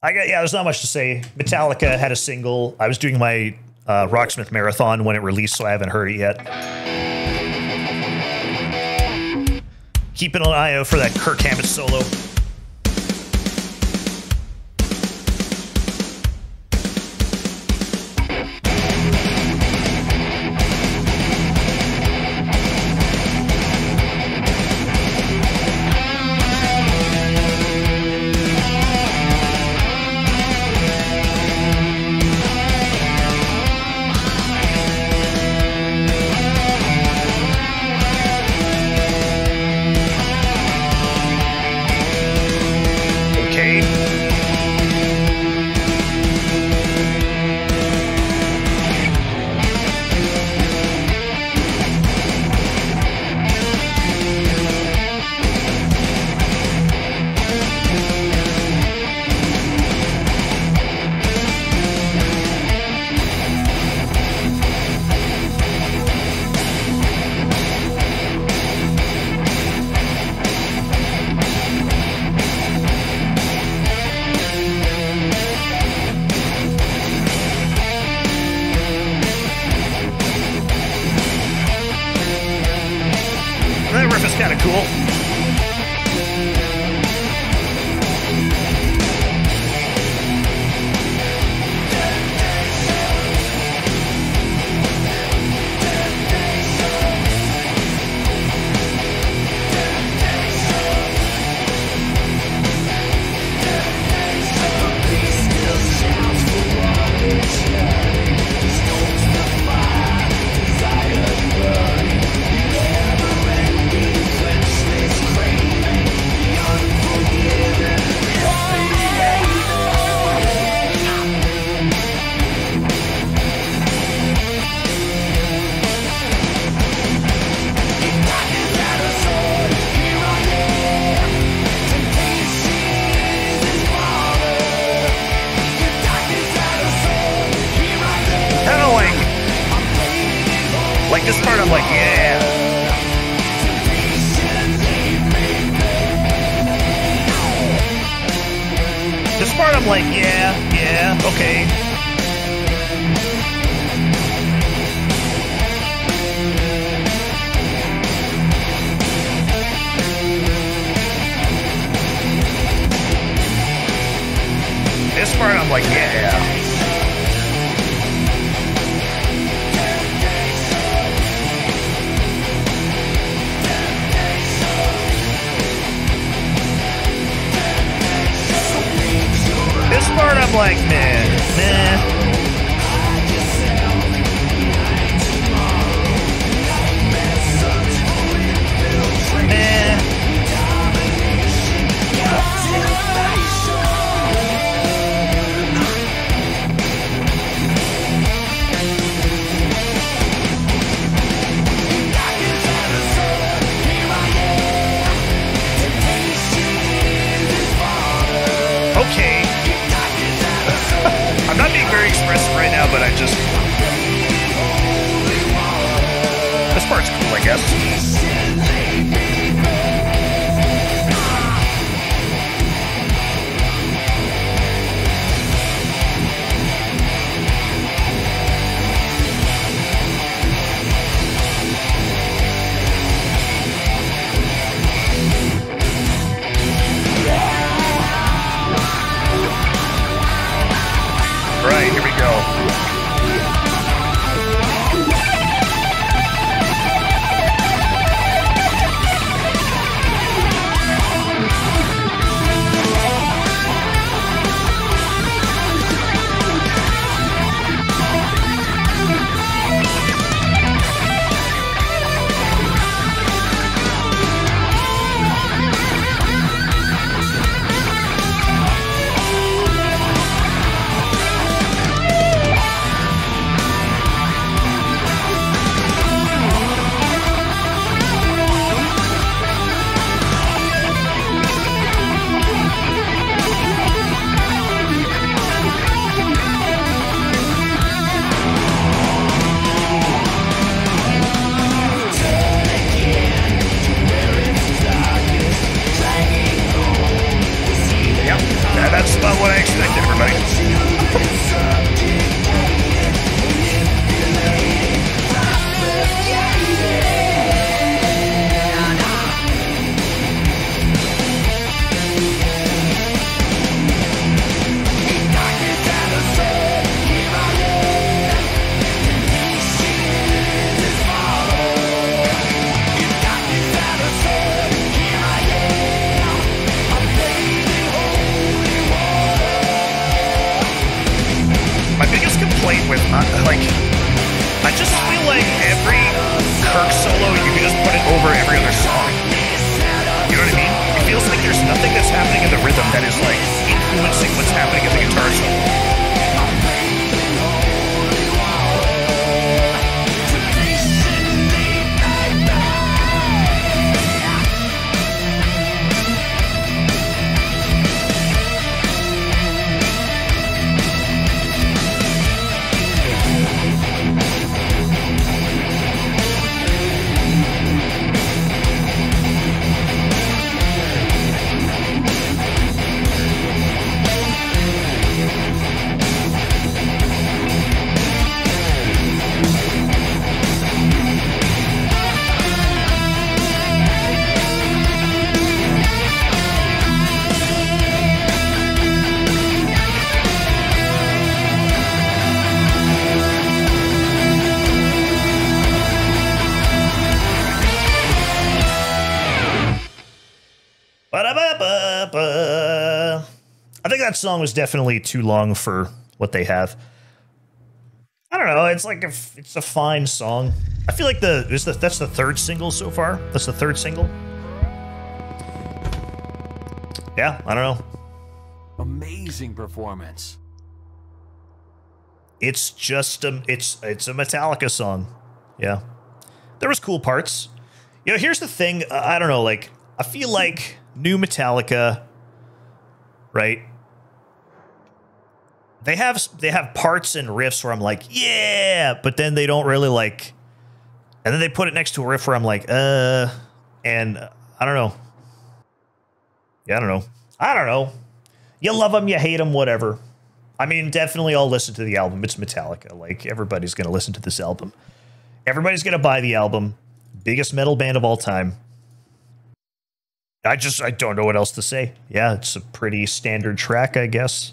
I got yeah. There's not much to say. Metallica had a single. I was doing my uh, Rocksmith marathon when it released, so I haven't heard it yet. Keeping an eye out for that Kirk Hammett solo. Okay. I'm like, yeah, yeah, okay. This part, I'm like, yeah. Like, man, nah. That is that song was definitely too long for what they have. I don't know. It's like a, it's a fine song. I feel like the is the that's the third single so far. That's the third single. Yeah, I don't know. Amazing performance. It's just a it's it's a Metallica song. Yeah, there was cool parts. You know, here's the thing. uh, I don't know. Like, I feel like new Metallica, right? They have they have parts and riffs where I'm like, yeah, but then they don't really like, and then they put it next to a riff where I'm like, uh, and I don't know. Yeah, I don't know. I don't know. You love them, you hate them, whatever. I mean, definitely I'll listen to the album. It's Metallica. Like, everybody's going to listen to this album. Everybody's going to buy the album. Biggest metal band of all time. I just, I don't know what else to say. Yeah, it's a pretty standard track, I guess.